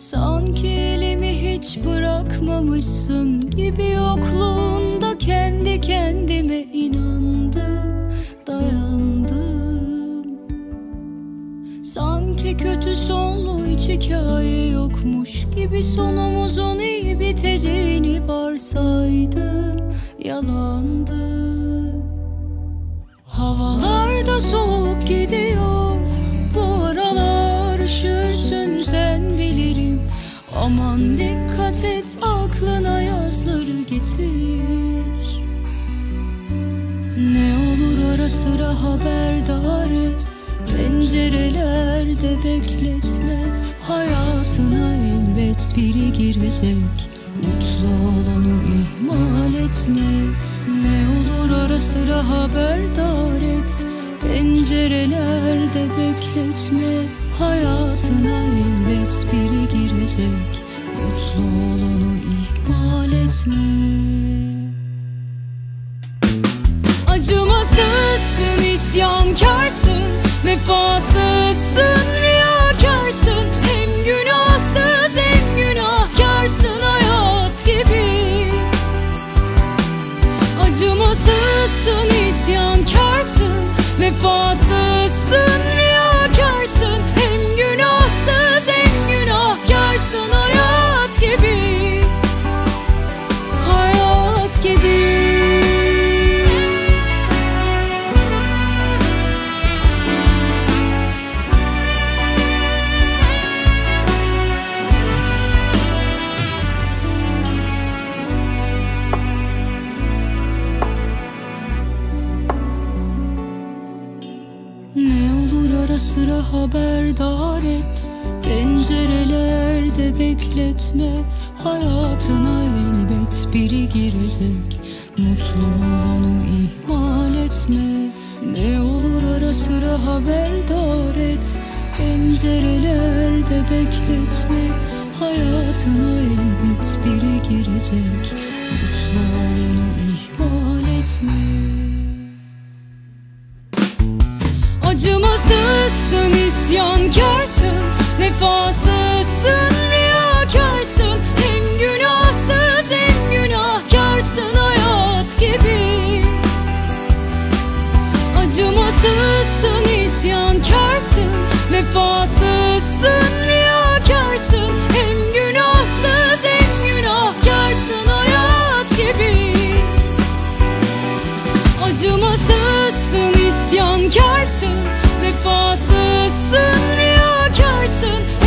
Sanki elimi hiç bırakmamışsın gibi yokluğunda kendi kendime inandım, dayandım. Sanki kötü sonlu hiç hikaye yokmuş gibi sonumuzun iyi biteceğini varsaydım, yalandı. Aman dikkat et aklına yazları getir. Ne olur ara sıra haberdar et Pencerelerde bekletme. Hayatına elbet biri girecek Mutlu olanı ihmal etme. Ne olur ara sıra haberdar et Pencerelerde bekletme. Elbet biri girecek Mutlu olanı ihmal etme. Acımasızsın, isyankarsın Vefasızsın, riyakarsın. Hem günahsız hem günahkarsın hayat gibi. Acımasızsın, isyankarsın Vefasızsın, ara sıra haberdar et. Pencerelerde bekletme Hayatına elbet biri girecek. Mutlu olanı ihmal etme. Ne olur ara sıra haberdar et. Pencerelerde bekletme Hayatına elbet biri girecek. Mutlu olanı ihmal etme Acımasızsın, isyankarsın Vefasızsın, riyakarsın. Hem günahsız hem günahkarsın hayat gibi. Acımasızsın, isyankarsın Vefasızsın, riyakarsın. Hem günahsız Acımasızsın, isyankarsın Vefasızsın, riyakarsın